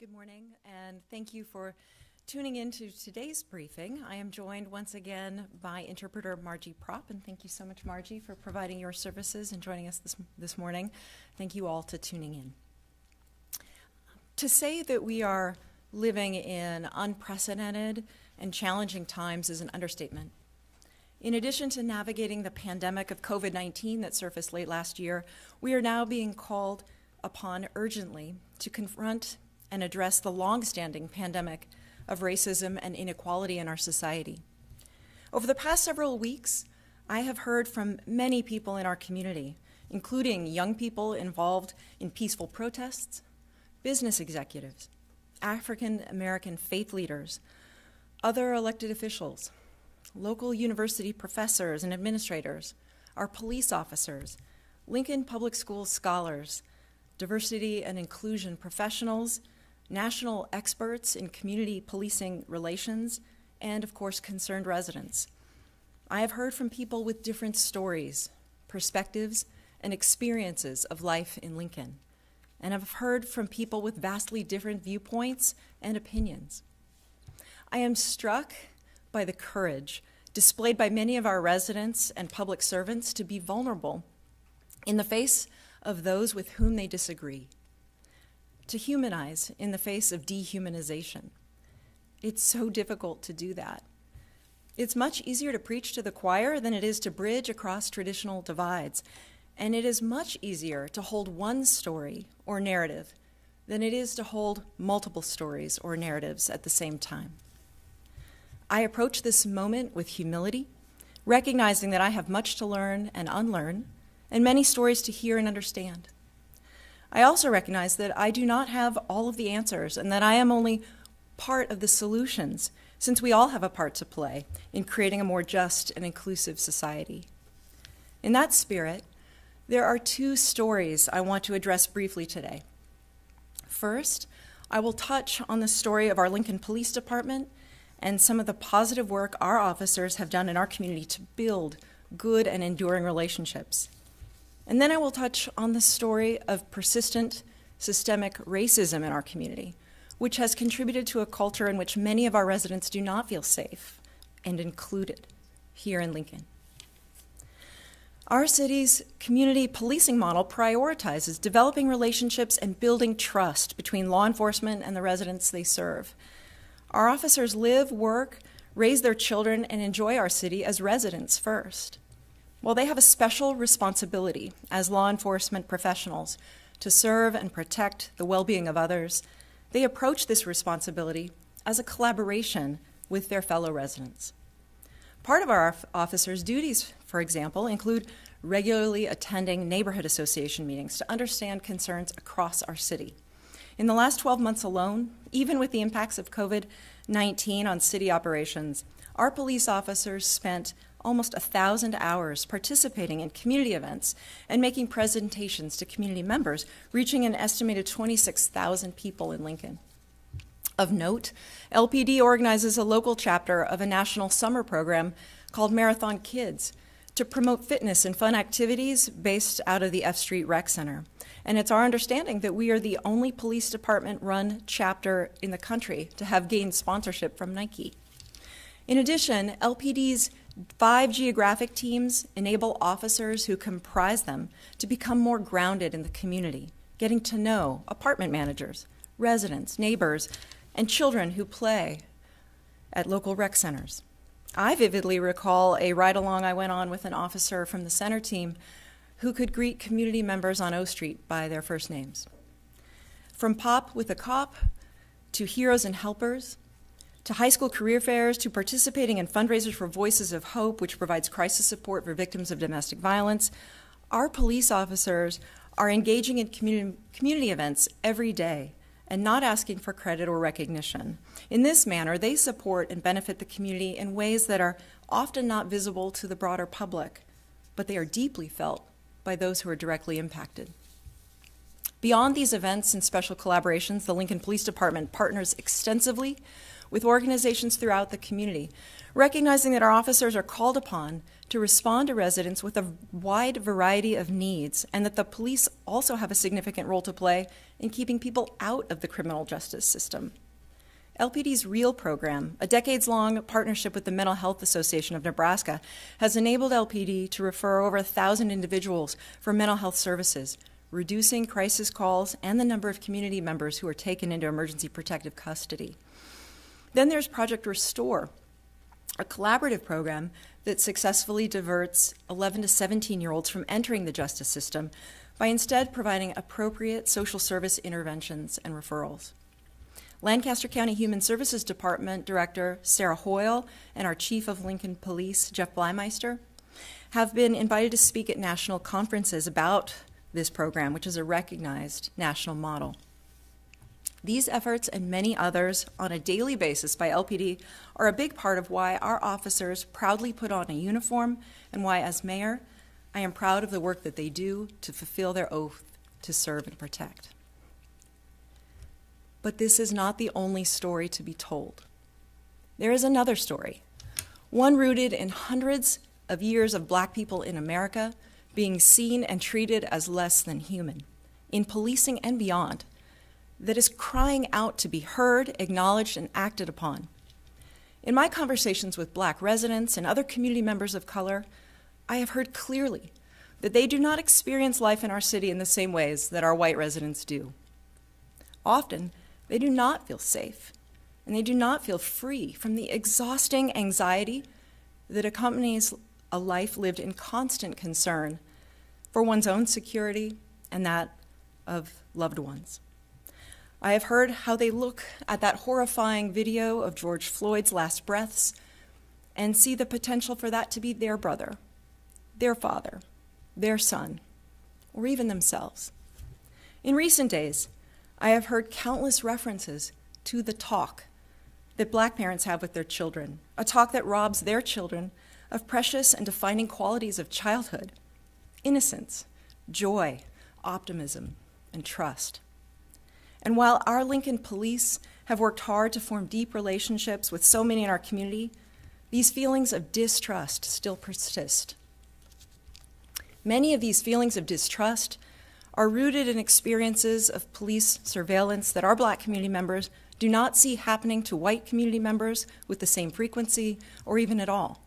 Good morning, and thank you for tuning in to today's briefing. I am joined once again by interpreter Margie Prop, and thank you so much, Margie, for providing your services and joining us this, this morning. Thank you all to tuning in. To say that we are living in unprecedented and challenging times is an understatement. In addition to navigating the pandemic of COVID 19 that surfaced late last year, we are now being called upon urgently to confront and address the long-standing pandemic of racism and inequality in our society. Over the past several weeks, I have heard from many people in our community, including young people involved in peaceful protests, business executives, African American faith leaders, other elected officials, local university professors and administrators, our police officers, Lincoln Public Schools scholars, diversity and inclusion professionals, national experts in community policing relations, and of course, concerned residents. I have heard from people with different stories, perspectives, and experiences of life in Lincoln. And I've heard from people with vastly different viewpoints and opinions. I am struck by the courage displayed by many of our residents and public servants to be vulnerable in the face of those with whom they disagree to humanize in the face of dehumanization. It's so difficult to do that. It's much easier to preach to the choir than it is to bridge across traditional divides. And it is much easier to hold one story or narrative than it is to hold multiple stories or narratives at the same time. I approach this moment with humility, recognizing that I have much to learn and unlearn, and many stories to hear and understand. I also recognize that I do not have all of the answers and that I am only part of the solutions, since we all have a part to play in creating a more just and inclusive society. In that spirit, there are two stories I want to address briefly today. First, I will touch on the story of our Lincoln Police Department and some of the positive work our officers have done in our community to build good and enduring relationships. And then I will touch on the story of persistent systemic racism in our community, which has contributed to a culture in which many of our residents do not feel safe and included here in Lincoln. Our city's community policing model prioritizes developing relationships and building trust between law enforcement and the residents they serve. Our officers live, work, raise their children, and enjoy our city as residents first. Well, they have a special responsibility as law enforcement professionals to serve and protect the well being of others. They approach this responsibility as a collaboration with their fellow residents. Part of our officers' duties, for example, include regularly attending neighborhood association meetings to understand concerns across our city. In the last 12 months alone, even with the impacts of COVID 19 on city operations, our police officers spent almost a thousand hours participating in community events and making presentations to community members, reaching an estimated 26,000 people in Lincoln. Of note, LPD organizes a local chapter of a national summer program called Marathon Kids to promote fitness and fun activities based out of the F Street Rec Center. And it's our understanding that we are the only police department run chapter in the country to have gained sponsorship from Nike. In addition, LPD's Five geographic teams enable officers who comprise them to become more grounded in the community, getting to know apartment managers, residents, neighbors, and children who play at local rec centers. I vividly recall a ride along I went on with an officer from the center team who could greet community members on O Street by their first names. From Pop with a Cop to Heroes and Helpers, to high school career fairs, to participating in fundraisers for Voices of Hope, which provides crisis support for victims of domestic violence, our police officers are engaging in community, community events every day and not asking for credit or recognition. In this manner, they support and benefit the community in ways that are often not visible to the broader public, but they are deeply felt by those who are directly impacted. Beyond these events and special collaborations, the Lincoln Police Department partners extensively with organizations throughout the community, recognizing that our officers are called upon to respond to residents with a wide variety of needs, and that the police also have a significant role to play in keeping people out of the criminal justice system. LPD's REAL program, a decades long partnership with the Mental Health Association of Nebraska, has enabled LPD to refer over 1,000 individuals for mental health services, reducing crisis calls and the number of community members who are taken into emergency protective custody. Then there's Project Restore, a collaborative program that successfully diverts 11 to 17 year olds from entering the justice system by instead providing appropriate social service interventions and referrals. Lancaster County Human Services Department Director Sarah Hoyle and our Chief of Lincoln Police, Jeff Bliemeister, have been invited to speak at national conferences about this program, which is a recognized national model. These efforts and many others on a daily basis by LPD are a big part of why our officers proudly put on a uniform and why, as mayor, I am proud of the work that they do to fulfill their oath to serve and protect. But this is not the only story to be told. There is another story, one rooted in hundreds of years of black people in America being seen and treated as less than human, in policing and beyond, that is crying out to be heard, acknowledged, and acted upon. In my conversations with black residents and other community members of color, I have heard clearly that they do not experience life in our city in the same ways that our white residents do. Often, they do not feel safe, and they do not feel free from the exhausting anxiety that accompanies a life lived in constant concern for one's own security and that of loved ones. I have heard how they look at that horrifying video of George Floyd's last breaths and see the potential for that to be their brother, their father, their son, or even themselves. In recent days, I have heard countless references to the talk that black parents have with their children, a talk that robs their children of precious and defining qualities of childhood innocence, joy, optimism, and trust. And while our Lincoln police have worked hard to form deep relationships with so many in our community, these feelings of distrust still persist. Many of these feelings of distrust are rooted in experiences of police surveillance that our black community members do not see happening to white community members with the same frequency or even at all.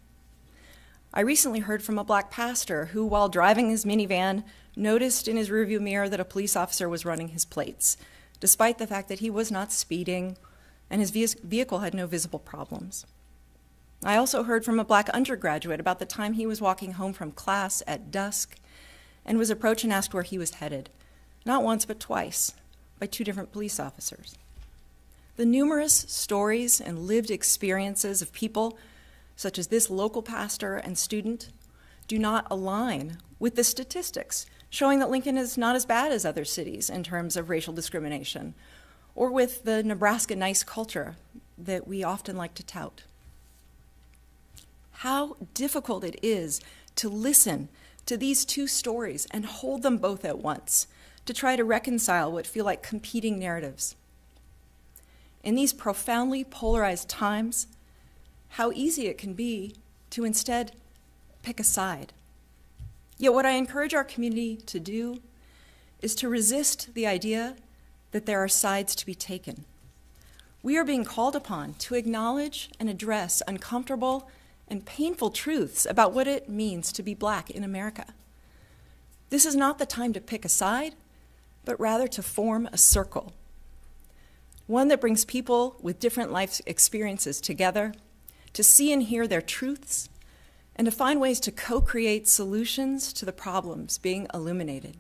I recently heard from a black pastor who, while driving his minivan, noticed in his rearview mirror that a police officer was running his plates despite the fact that he was not speeding and his vehicle had no visible problems. I also heard from a black undergraduate about the time he was walking home from class at dusk and was approached and asked where he was headed, not once but twice, by two different police officers. The numerous stories and lived experiences of people, such as this local pastor and student, do not align with the statistics showing that Lincoln is not as bad as other cities in terms of racial discrimination, or with the Nebraska nice culture that we often like to tout. How difficult it is to listen to these two stories and hold them both at once, to try to reconcile what feel like competing narratives. In these profoundly polarized times, how easy it can be to instead pick a side Yet, what I encourage our community to do is to resist the idea that there are sides to be taken. We are being called upon to acknowledge and address uncomfortable and painful truths about what it means to be black in America. This is not the time to pick a side, but rather to form a circle. One that brings people with different life experiences together to see and hear their truths and to find ways to co create solutions to the problems being illuminated.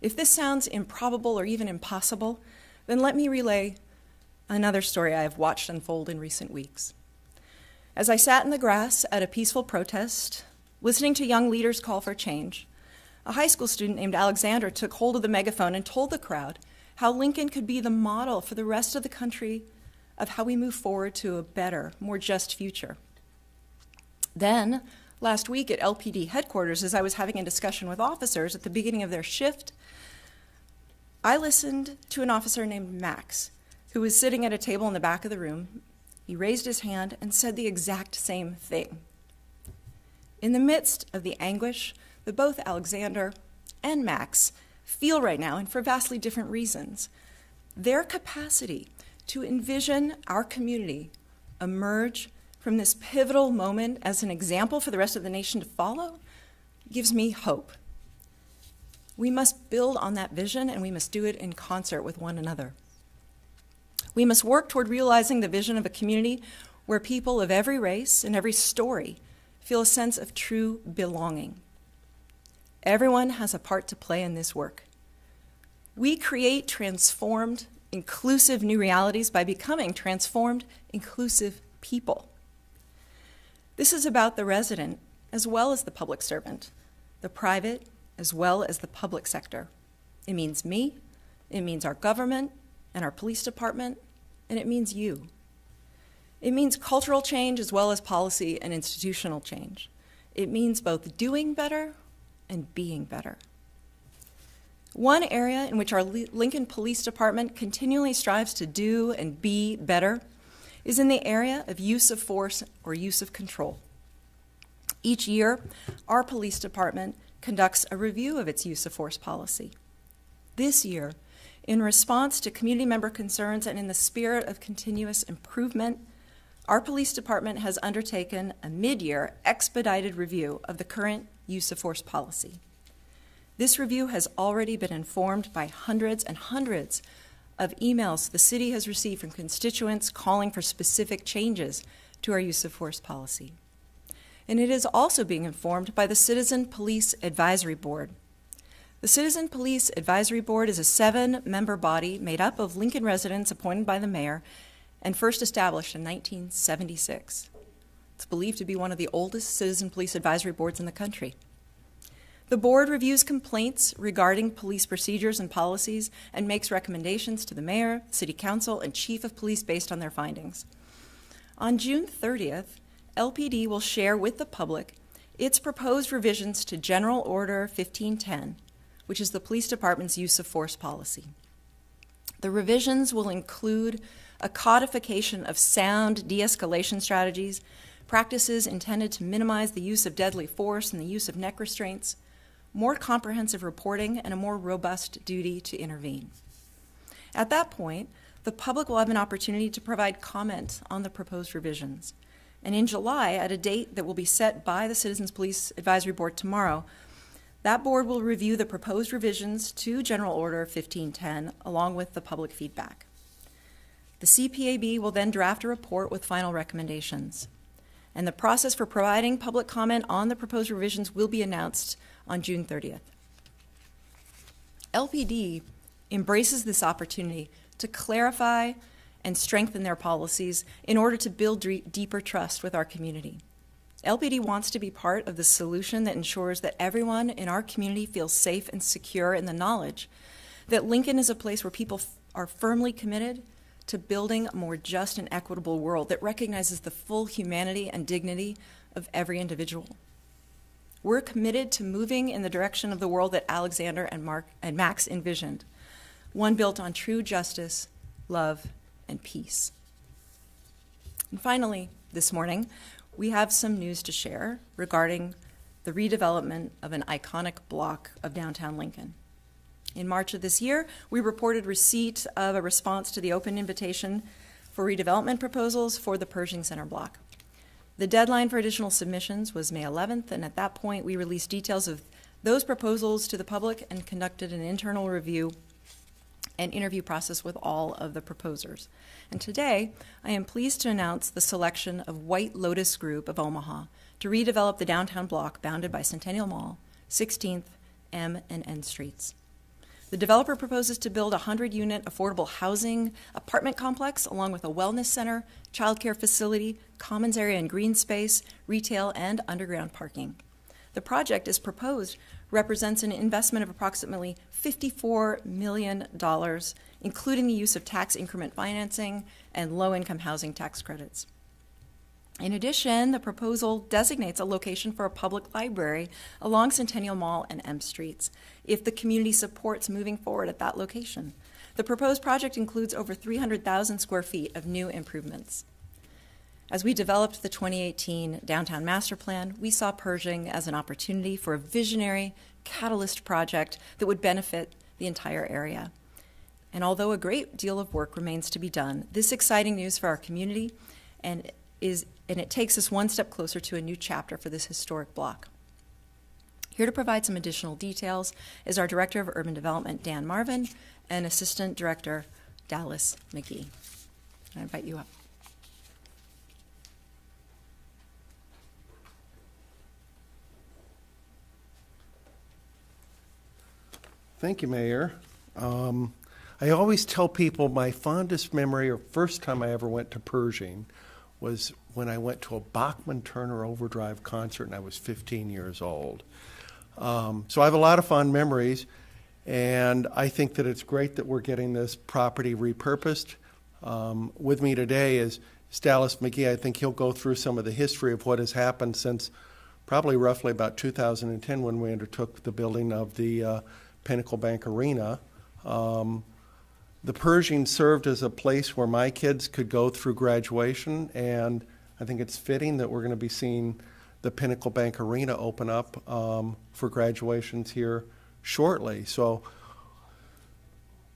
If this sounds improbable or even impossible, then let me relay another story I have watched unfold in recent weeks. As I sat in the grass at a peaceful protest, listening to young leaders call for change, a high school student named Alexander took hold of the megaphone and told the crowd how Lincoln could be the model for the rest of the country of how we move forward to a better, more just future. Then, last week at LPD headquarters, as I was having a discussion with officers at the beginning of their shift, I listened to an officer named Max who was sitting at a table in the back of the room. He raised his hand and said the exact same thing. In the midst of the anguish that both Alexander and Max feel right now, and for vastly different reasons, their capacity to envision our community emerge from this pivotal moment as an example for the rest of the nation to follow gives me hope. We must build on that vision and we must do it in concert with one another. We must work toward realizing the vision of a community where people of every race and every story feel a sense of true belonging. Everyone has a part to play in this work. We create transformed, inclusive new realities by becoming transformed, inclusive people. This is about the resident as well as the public servant, the private as well as the public sector. It means me, it means our government and our police department, and it means you. It means cultural change as well as policy and institutional change. It means both doing better and being better. One area in which our Lincoln Police Department continually strives to do and be better is in the area of use of force or use of control. Each year, our police department conducts a review of its use of force policy. This year, in response to community member concerns and in the spirit of continuous improvement, our police department has undertaken a mid year expedited review of the current use of force policy. This review has already been informed by hundreds and hundreds of emails the city has received from constituents calling for specific changes to our use of force policy. And it is also being informed by the Citizen Police Advisory Board, the Citizen Police Advisory Board is a seven member body made up of Lincoln residents appointed by the mayor and first established in 1976. It's believed to be one of the oldest citizen police advisory boards in the country. The board reviews complaints regarding police procedures and policies and makes recommendations to the mayor, city council, and chief of police based on their findings. On June 30th, LPD will share with the public its proposed revisions to General Order 1510 which is the police department's use of force policy. The revisions will include a codification of sound de escalation strategies, practices intended to minimize the use of deadly force and the use of neck restraints, more comprehensive reporting, and a more robust duty to intervene. At that point, the public will have an opportunity to provide comment on the proposed revisions. And in July, at a date that will be set by the Citizens Police Advisory Board tomorrow, that board will review the proposed revisions to General Order 1510 along with the public feedback. The CPAB will then draft a report with final recommendations. And the process for providing public comment on the proposed revisions will be announced on June 30th. LPD embraces this opportunity to clarify and strengthen their policies in order to build deeper trust with our community. LPD wants to be part of the solution that ensures that everyone in our community feels safe and secure in the knowledge that Lincoln is a place where people are firmly committed to building a more just and equitable world that recognizes the full humanity and dignity of every individual. We're committed to moving in the direction of the world that Alexander and, Mark, and Max envisioned, one built on true justice, love, and peace. And finally, this morning, we have some news to share regarding the redevelopment of an iconic block of downtown Lincoln. In March of this year, we reported receipt of a response to the open invitation for redevelopment proposals for the Pershing Center block. The deadline for additional submissions was May 11th, and at that point, we released details of those proposals to the public and conducted an internal review and interview process with all of the proposers. And today, I am pleased to announce the selection of White Lotus Group of Omaha to redevelop the downtown block bounded by Centennial Mall, 16th, M, and N Streets. The developer proposes to build a 100 unit affordable housing apartment complex along with a wellness center, childcare facility, commons area and green space, retail, and underground parking. The project, as proposed, represents an investment of approximately $54 million, including the use of tax increment financing and low income housing tax credits. In addition, the proposal designates a location for a public library along Centennial Mall and M Streets if the community supports moving forward at that location. The proposed project includes over 300,000 square feet of new improvements. As we developed the 2018 Downtown Master Plan, we saw Pershing as an opportunity for a visionary catalyst project that would benefit the entire area. And although a great deal of work remains to be done, this exciting news for our community and is and it takes us one step closer to a new chapter for this historic block. Here to provide some additional details is our Director of Urban Development, Dan Marvin, and Assistant Director, Dallas McGee. I invite you up. Thank you, Mayor. Um, I always tell people my fondest memory or first time I ever went to Pershing was when I went to a Bachman Turner Overdrive concert and I was 15 years old. Um, so I have a lot of fond memories, and I think that it's great that we're getting this property repurposed. Um, with me today is Dallas McGee. I think he'll go through some of the history of what has happened since probably roughly about 2010 when we undertook the building of the uh, Pinnacle Bank Arena. Um, the Pershing served as a place where my kids could go through graduation, and I think it's fitting that we're going to be seeing the Pinnacle Bank Arena open up um, for graduations here shortly. So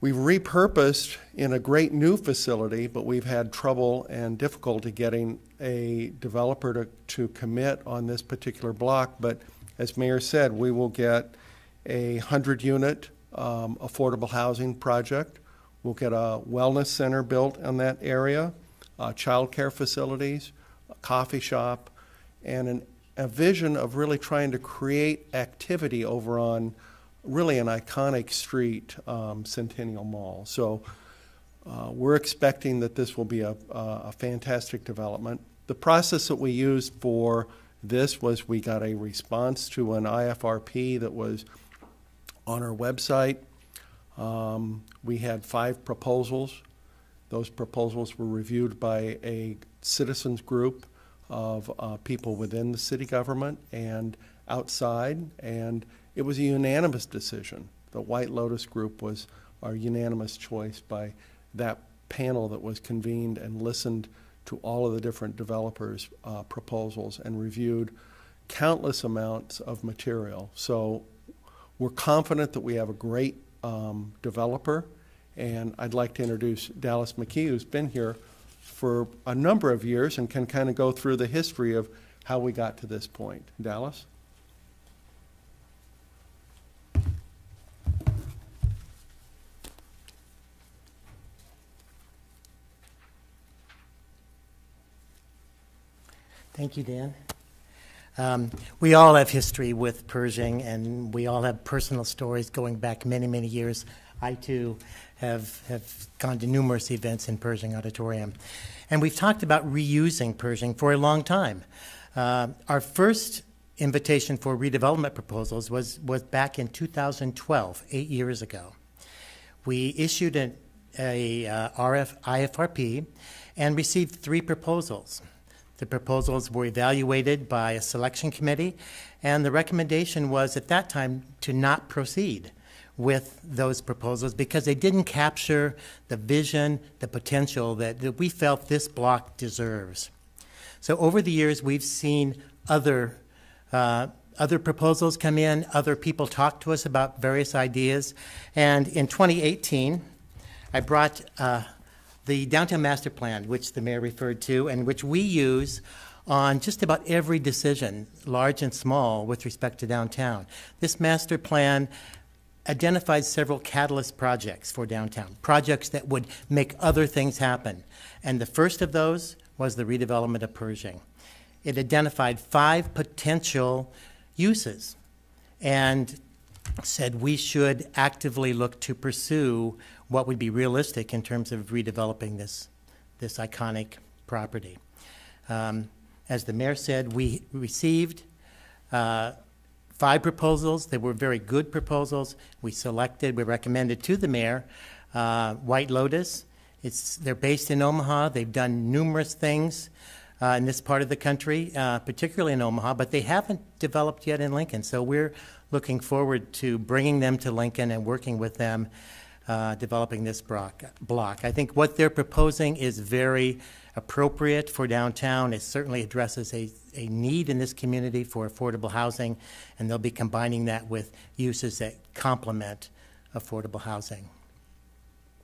we've repurposed in a great new facility, but we've had trouble and difficulty getting a developer to, to commit on this particular block. But as Mayor said, we will get a 100 unit um, affordable housing project. We'll get a wellness center built in that area, uh, child care facilities, a coffee shop, and an, a vision of really trying to create activity over on really an iconic street, um, Centennial Mall. So uh, we're expecting that this will be a, a fantastic development. The process that we used for this was we got a response to an IFRP that was on our website. Um, we had five proposals. Those proposals were reviewed by a citizens group of uh, people within the city government and outside, and it was a unanimous decision. The White Lotus Group was our unanimous choice by that panel that was convened and listened to all of the different developers' uh, proposals and reviewed countless amounts of material. So we're confident that we have a great um, developer, and I'd like to introduce Dallas McGee, who's been here for a number of years and can kind of go through the history of how we got to this point. Dallas? Thank you, Dan. Um, we all have history with Pershing, and we all have personal stories going back many, many years. I too have have gone to numerous events in Pershing Auditorium, and we've talked about reusing Pershing for a long time. Uh, our first invitation for redevelopment proposals was was back in 2012, eight years ago. We issued an a uh, RF IFRP and received three proposals. The proposals were evaluated by a selection committee, and the recommendation was at that time to not proceed with those proposals because they didn't capture the vision, the potential that, that we felt this block deserves. So over the years, we've seen other uh, other proposals come in, other people talk to us about various ideas, and in 2018, I brought uh, the downtown master plan, which the mayor referred to, and which we use on just about every decision, large and small, with respect to downtown. This master plan identified several catalyst projects for downtown, projects that would make other things happen. And the first of those was the redevelopment of Pershing. It identified five potential uses and said we should actively look to pursue what would be realistic in terms of redeveloping this, this iconic property. Um, as the mayor said, we received uh, five proposals. They were very good proposals. We selected, we recommended to the mayor uh, White Lotus. It's, they're based in Omaha. They've done numerous things uh, in this part of the country, uh, particularly in Omaha, but they haven't developed yet in Lincoln. So we're looking forward to bringing them to Lincoln and working with them, uh, developing this block, block. I think what they're proposing is very appropriate for downtown. It certainly addresses a, a need in this community for affordable housing, and they'll be combining that with uses that complement affordable housing.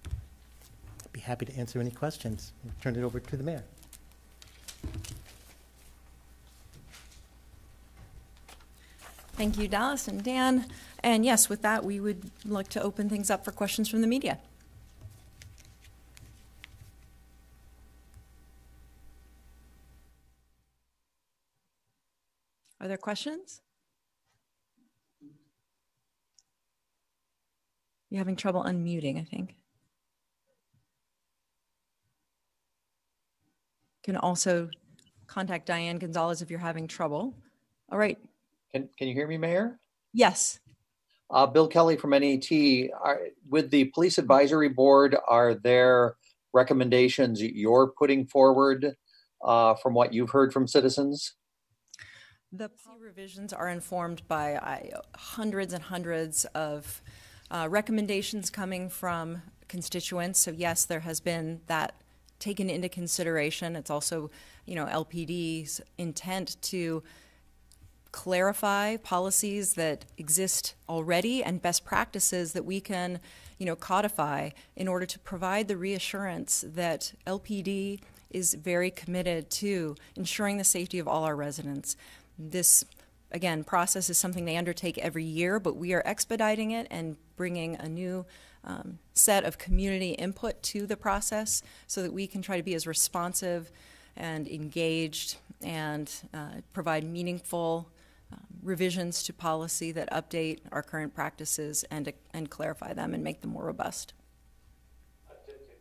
I'd be happy to answer any questions. I'll turn it over to the mayor. Thank you, Dallas and Dan. And yes, with that, we would like to open things up for questions from the media. There questions? You're having trouble unmuting, I think. You can also contact Diane Gonzolas if you're having trouble. All right. Can, can you hear me, Mayor? Yes. Uh, Bill Kelly from NET, Are, with the Police Advisory Board, are there recommendations you're putting forward uh, from what you've heard from citizens? The policy revisions are informed by I, hundreds and hundreds of uh, recommendations coming from constituents. So yes, there has been that taken into consideration. It's also, you know, LPD's intent to clarify policies that exist already and best practices that we can, you know, codify in order to provide the reassurance that LPD is very committed to ensuring the safety of all our residents. This, again, process is something they undertake every year, but we are expediting it and bringing a new um, set of community input to the process so that we can try to be as responsive and engaged and uh, provide meaningful uh, revisions to policy that update our current practices and, and clarify them and make them more robust.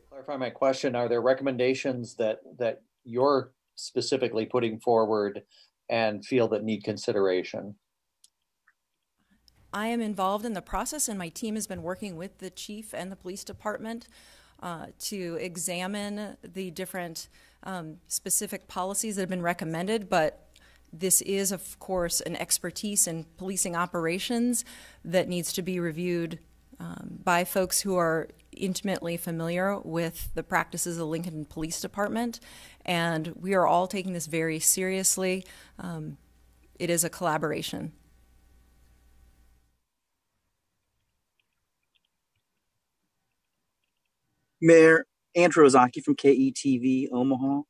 Clarify my question. Are there recommendations that, that you're specifically putting forward and feel that need consideration? I am involved in the process, and my team has been working with the chief and the police department uh, to examine the different um, specific policies that have been recommended. But this is, of course, an expertise in policing operations that needs to be reviewed um, by folks who are intimately familiar with the practices of the Lincoln Police Department. And we are all taking this very seriously. Um, it is a collaboration. Mayor Andrew Ozaki from KETV Omaha.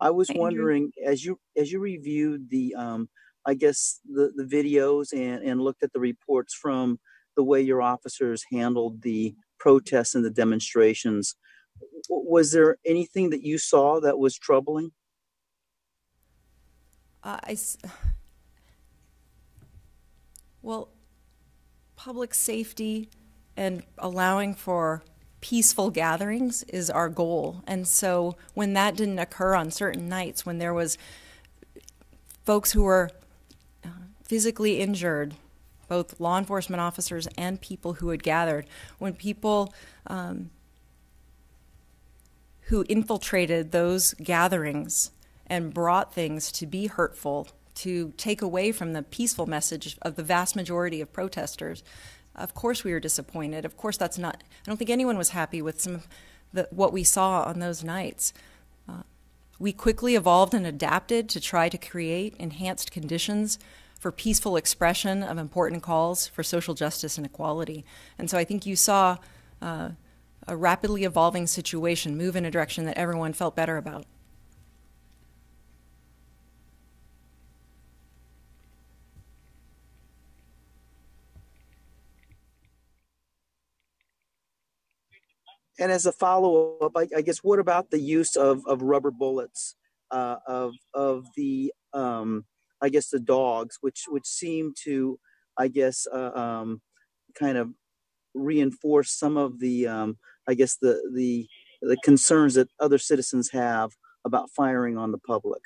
I was Andrew. wondering as you as you reviewed the um, I guess the the videos and and looked at the reports from the way your officers handled the protests and the demonstrations, was there anything that you saw that was troubling? Uh, I well, public safety and allowing for peaceful gatherings is our goal. And so when that didn't occur on certain nights, when there was folks who were uh, physically injured, both law enforcement officers and people who had gathered, when people um, who infiltrated those gatherings and brought things to be hurtful, to take away from the peaceful message of the vast majority of protesters. Of course, we were disappointed. Of course, that's not. I don't think anyone was happy with some of the, what we saw on those nights. Uh, we quickly evolved and adapted to try to create enhanced conditions for peaceful expression of important calls for social justice and equality. And so I think you saw uh, a rapidly evolving situation move in a direction that everyone felt better about. And as a follow up, I, I guess what about the use of, of rubber bullets uh, of of the um, I guess the dogs, which which seem to I guess uh, um, kind of reinforce some of the um, I guess the the the concerns that other citizens have about firing on the public.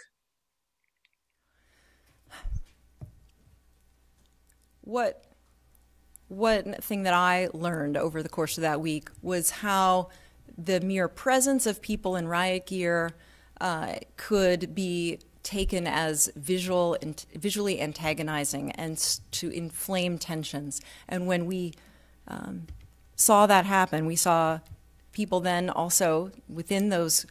What one thing that I learned over the course of that week was how the mere presence of people in riot gear uh, could be taken as visual and visually antagonizing and to inflame tensions. And when we um, saw that happen, we saw people then also within those,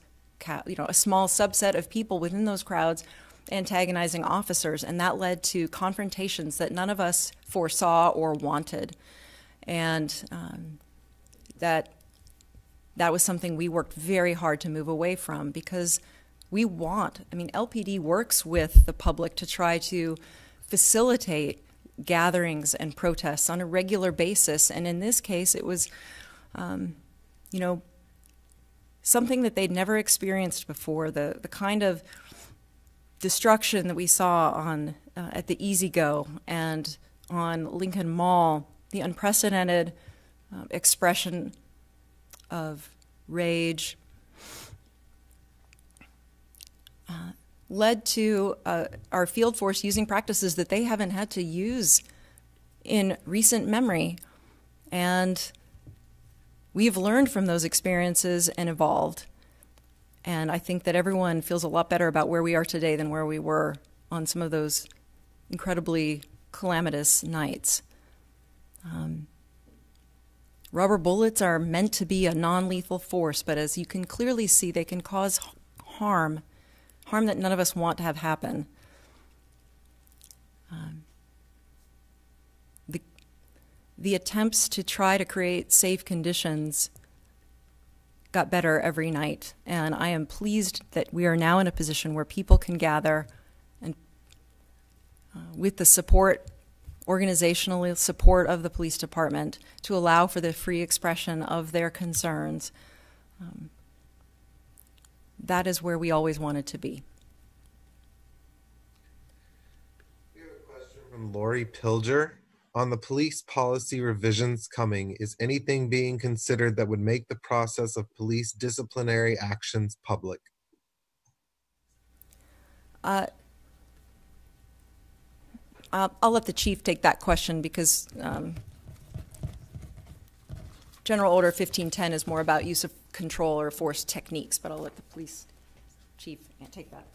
you know, a small subset of people within those crowds antagonizing officers, and that led to confrontations that none of us foresaw or wanted. And um, that that was something we worked very hard to move away from because we want, I mean, LPD works with the public to try to facilitate gatherings and protests on a regular basis. And in this case, it was, um, you know, something that they'd never experienced before. The, the kind of destruction that we saw on uh, at the Easy Go and on Lincoln Mall, the unprecedented uh, expression of rage, uh, led to uh, our field force using practices that they haven't had to use in recent memory. And we've learned from those experiences and evolved. And I think that everyone feels a lot better about where we are today than where we were on some of those incredibly calamitous nights. Um, rubber bullets are meant to be a non lethal force, but as you can clearly see, they can cause harm, harm that none of us want to have happen. Um, the, the attempts to try to create safe conditions got better every night, and I am pleased that we are now in a position where people can gather and uh, with the support organizational support of the police department to allow for the free expression of their concerns. Um, that is where we always wanted to be. We have a question from Lori Pilger. On the police policy revisions coming, is anything being considered that would make the process of police disciplinary actions public? Uh, I'll, let the chief take that question because um, General Order 1510 is more about use of control or force techniques, but I'll let the police chief take that.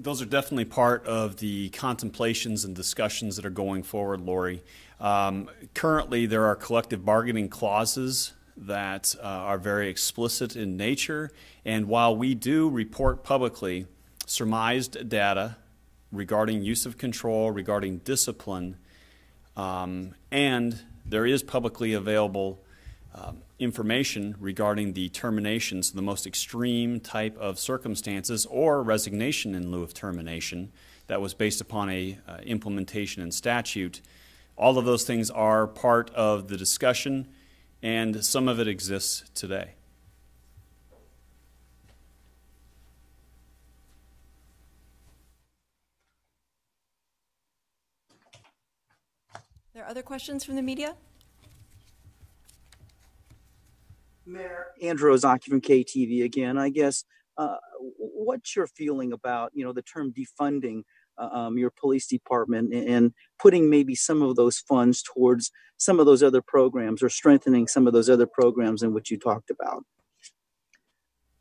Those are definitely part of the contemplations and discussions that are going forward, Lori. Um, currently, there are collective bargaining clauses that uh, are very explicit in nature. And while we do report publicly surmised data regarding use of control, regarding discipline, um, and there is publicly available um, information regarding the terminations, the most extreme type of circumstances, or resignation in lieu of termination that was based upon a uh, implementation in statute. All of those things are part of the discussion, and some of it exists today. There are other questions from the media? Mayor Andrew Ozaki from KTV again. I guess uh, what's your feeling about you know the term defunding uh, um, your police department and putting maybe some of those funds towards some of those other programs or strengthening some of those other programs in which you talked about?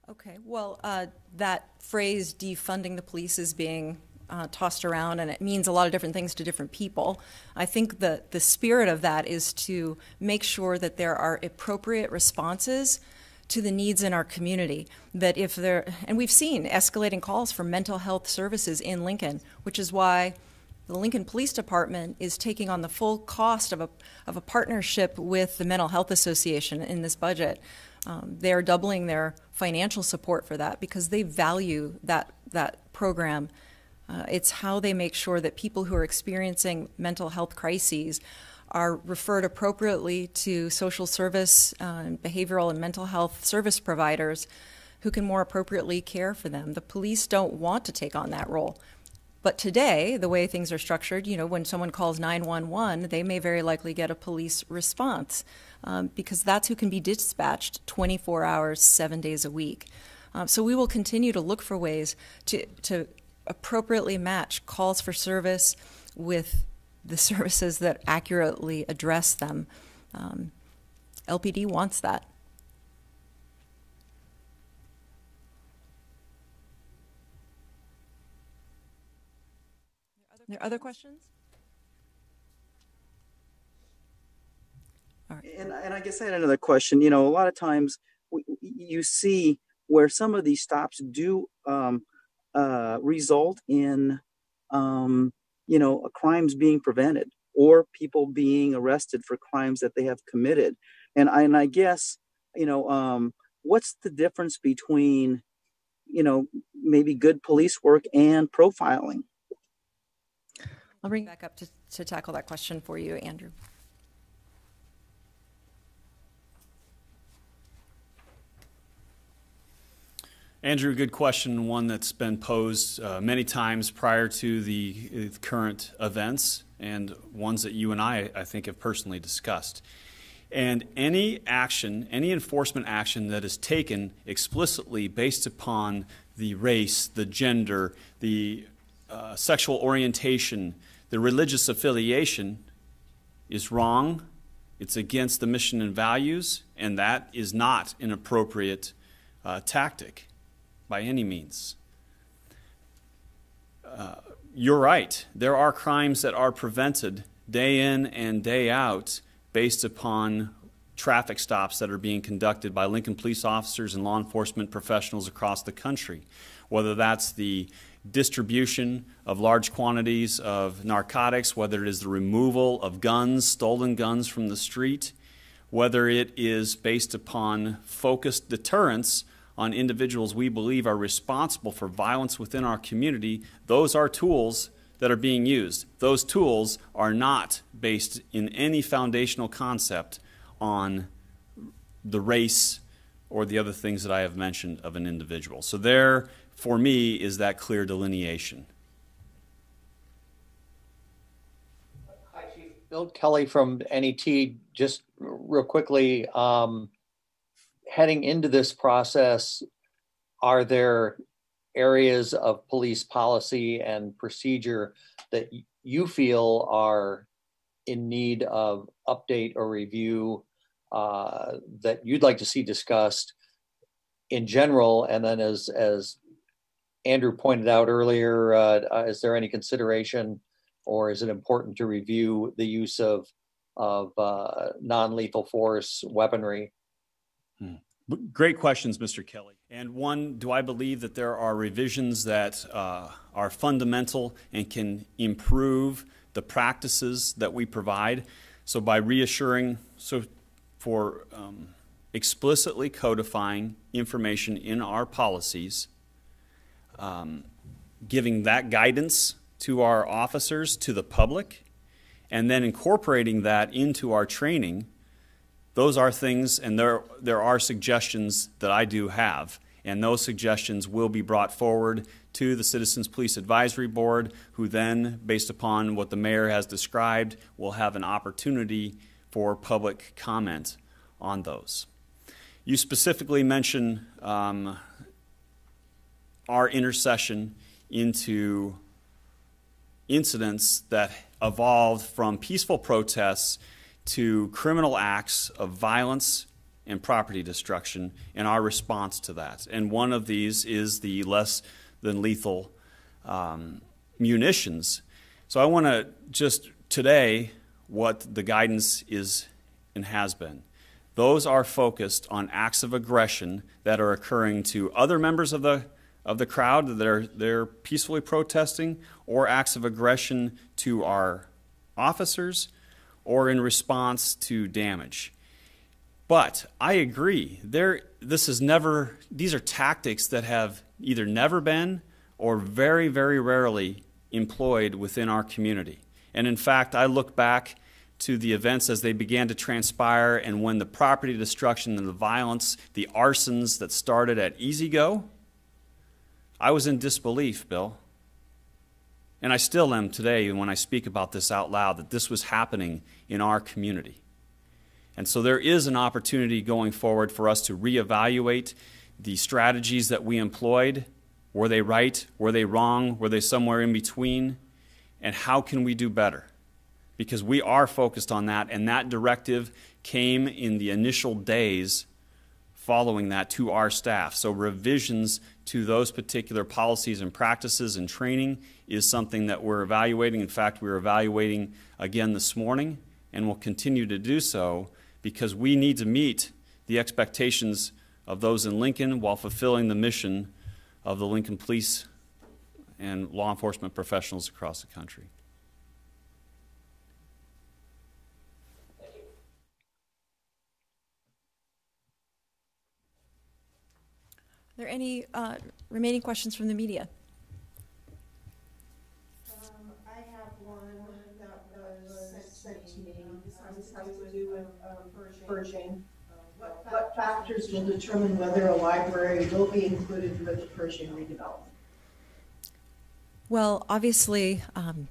Okay, well, uh, that phrase defunding the police is being uh, tossed around, and it means a lot of different things to different people. I think the, the spirit of that is to make sure that there are appropriate responses to the needs in our community. That if there, and we've seen escalating calls for mental health services in Lincoln, which is why the Lincoln Police Department is taking on the full cost of a, of a partnership with the Mental Health Association in this budget. Um, they're doubling their financial support for that because they value that, that program. Uh, it's how they make sure that people who are experiencing mental health crises are referred appropriately to social service, uh, behavioral, and mental health service providers who can more appropriately care for them. The police don't want to take on that role. But today, the way things are structured, you know, when someone calls 911, they may very likely get a police response um, because that's who can be dispatched 24 hours, seven days a week. Um, so we will continue to look for ways to, to appropriately match calls for service with the services that accurately address them. Um, LPD wants that. Are there other questions? All right. And, and I guess I had another question. You know, a lot of times we, you see where some of these stops do um, uh, result in, um, you know, crimes being prevented or people being arrested for crimes that they have committed. And I, and I guess, you know, um, what's the difference between, you know, maybe good police work and profiling? I'll bring back up to, to tackle that question for you, Andrew. Andrew, good question, one that's been posed uh, many times prior to the uh, current events, and ones that you and I, I think, have personally discussed. And any action, any enforcement action that is taken explicitly based upon the race, the gender, the uh, sexual orientation, the religious affiliation is wrong. It's against the mission and values, and that is not an appropriate uh, tactic by any means. Uh, you're right. There are crimes that are prevented day in and day out based upon traffic stops that are being conducted by Lincoln police officers and law enforcement professionals across the country. Whether that's the distribution of large quantities of narcotics, whether it is the removal of guns, stolen guns from the street, whether it is based upon focused deterrence on individuals we believe are responsible for violence within our community, those are tools that are being used. Those tools are not based in any foundational concept on the race or the other things that I have mentioned of an individual. So, there, for me, is that clear delineation. Hi, Chief. Bill Kelly from NET. Just real quickly, um, heading into this process, are there areas of police policy and procedure that you feel are in need of update or review uh, that you'd like to see discussed in general? And then, as as Andrew pointed out earlier, uh, uh is there any consideration, or is it important to review the use of of uh, non-lethal force weaponry. Great questions, Mr. Kelly. And one, do I believe that there are revisions that uh, are fundamental and can improve the practices that we provide? So, by reassuring, so for um, explicitly codifying information in our policies, um, giving that guidance to our officers, to the public, and then incorporating that into our training those are things, and there, there are suggestions that I do have, and those suggestions will be brought forward to the Citizens Police Advisory Board, who then, based upon what the mayor has described, will have an opportunity for public comment on those. You specifically mention um, our intercession into incidents that evolved from peaceful protests to criminal acts of violence and property destruction and our response to that. And one of these is the less than lethal um, munitions. So I want to just today what the guidance is and has been. Those are focused on acts of aggression that are occurring to other members of the of the crowd that are they're peacefully protesting, or acts of aggression to our officers, or in response to damage. But I agree, there, this is never, these are tactics that have either never been or very, very rarely employed within our community. And in fact, I look back to the events as they began to transpire and when the property destruction and the violence, the arsons that started at E-Z-GO, I was in disbelief, Bill. And I still am today when I speak about this out loud that this was happening in our community. And so there is an opportunity going forward for us to reevaluate the strategies that we employed. Were they right? Were they wrong? Were they somewhere in between? And how can we do better? Because we are focused on that, and that directive came in the initial days following that to our staff. So revisions to those particular policies and practices and training is something that we're evaluating. In fact, we're evaluating again this morning and will continue to do so because we need to meet the expectations of those in Lincoln while fulfilling the mission of the Lincoln Police and law enforcement professionals across the country. Any uh, remaining questions from the media? Um, I have one that was sent to me. This has to do with um. What what factors will determine whether a library will be included with the Pershing redevelopment? Well, obviously, um,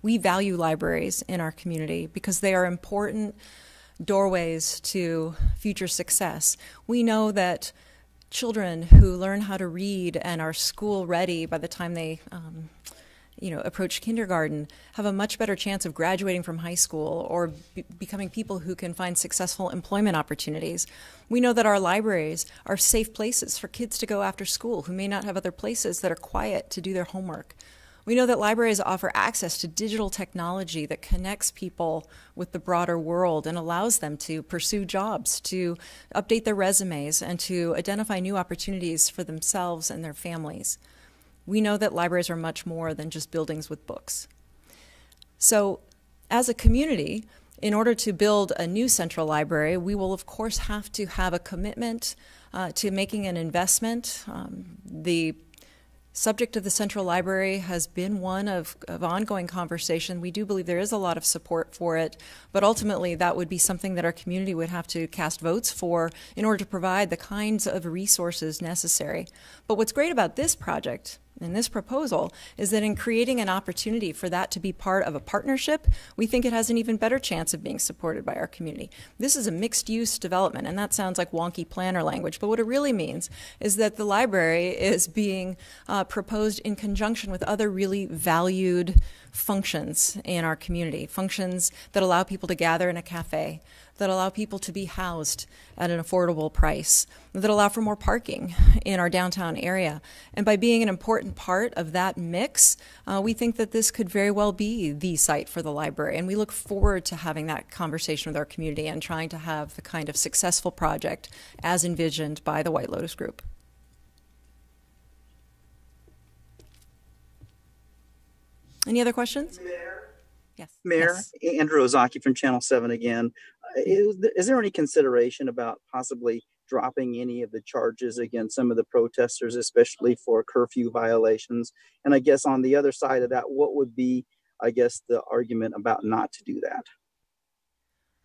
we value libraries in our community because they are important doorways to future success. We know that children who learn how to read and are school ready by the time they um, you know approach kindergarten have a much better chance of graduating from high school or be- becoming people who can find successful employment opportunities. We know that our libraries are safe places for kids to go after school who may not have other places that are quiet to do their homework we know that libraries offer access to digital technology that connects people with the broader world and allows them to pursue jobs, to update their resumes, and to identify new opportunities for themselves and their families. We know that libraries are much more than just buildings with books. So, as a community, in order to build a new central library, we will, of course, have to have a commitment uh, to making an investment. Um, the subject of the Central Library has been one of, of, ongoing conversation. We do believe there is a lot of support for it, but ultimately that would be something that our community would have to cast votes for in order to provide the kinds of resources necessary. But what's great about this project in this proposal is that in creating an opportunity for that to be part of a partnership, we think it has an even better chance of being supported by our community. This is a mixed use development, and that sounds like wonky planner language, but what it really means is that the library is being uh, proposed in conjunction with other really valued functions in our community, functions that allow people to gather in a cafe, that allow people to be housed at an affordable price, that allow for more parking in our downtown area. And by being an important part of that mix, uh, we think that this could very well be the site for the library. And we look forward to having that conversation with our community and trying to have the kind of successful project as envisioned by the White Lotus Group. Any other questions? Yes. Mayor, yes. Andrew Ozaki from Channel 7 again. Uh, is, is there any consideration about possibly dropping any of the charges against some of the protesters, especially for curfew violations? And I guess on the other side of that, what would be, I guess, the argument about not to do that?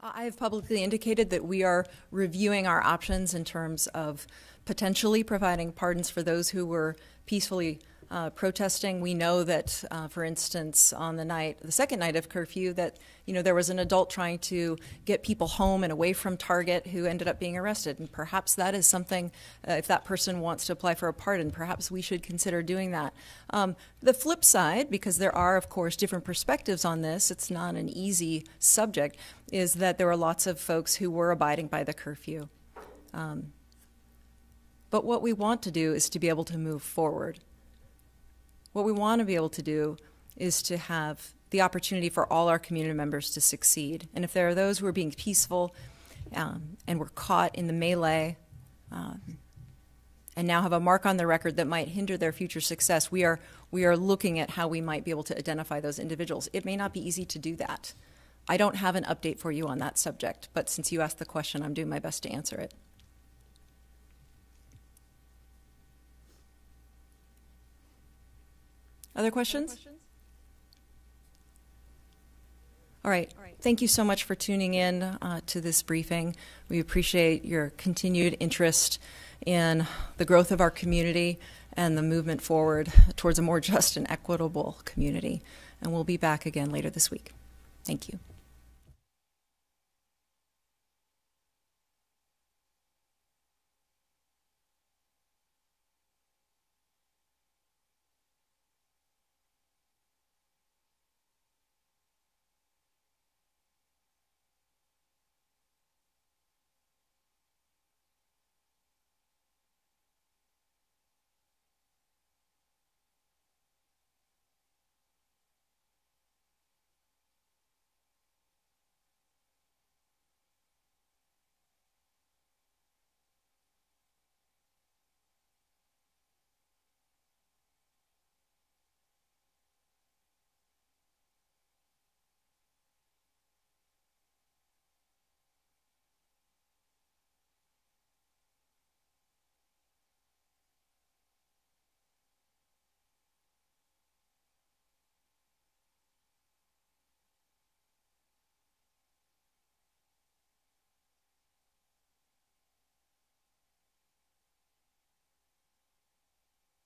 I have publicly indicated that we are reviewing our options in terms of potentially providing pardons for those who were peacefully uh, protesting. We know that, uh, for instance, on the night, the second night of curfew, that you know there was an adult trying to get people home and away from Target who ended up being arrested. And perhaps that is something, uh, if that person wants to apply for a pardon, perhaps we should consider doing that. Um, the flip side, because there are, of course, different perspectives on this, it's not an easy subject, is that there were lots of folks who were abiding by the curfew. Um, but what we want to do is to be able to move forward. What we want to be able to do is to have the opportunity for all our community members to succeed. And if there are those who are being peaceful um, and were caught in the melee um, and now have a mark on their record that might hinder their future success, we are, we are looking at how we might be able to identify those individuals. It may not be easy to do that. I don't have an update for you on that subject, but since you asked the question, I'm doing my best to answer it. Other questions? All right. Thank you so much for tuning in uh, to this briefing. We appreciate your continued interest in the growth of our community and the movement forward towards a more just and equitable community. And we'll be back again later this week. Thank you.